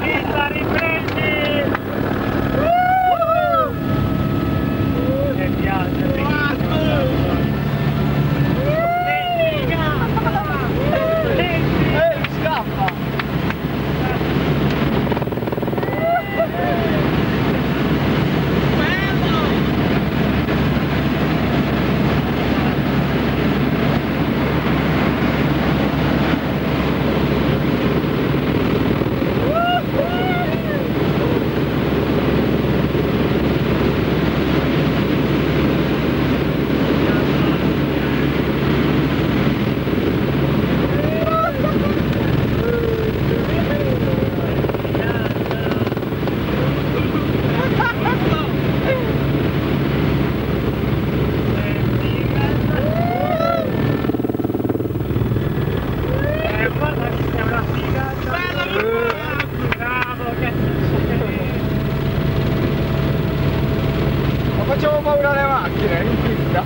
Peace, buddy. 長も裏では嫌いにするんだ。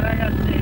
Ragazzi.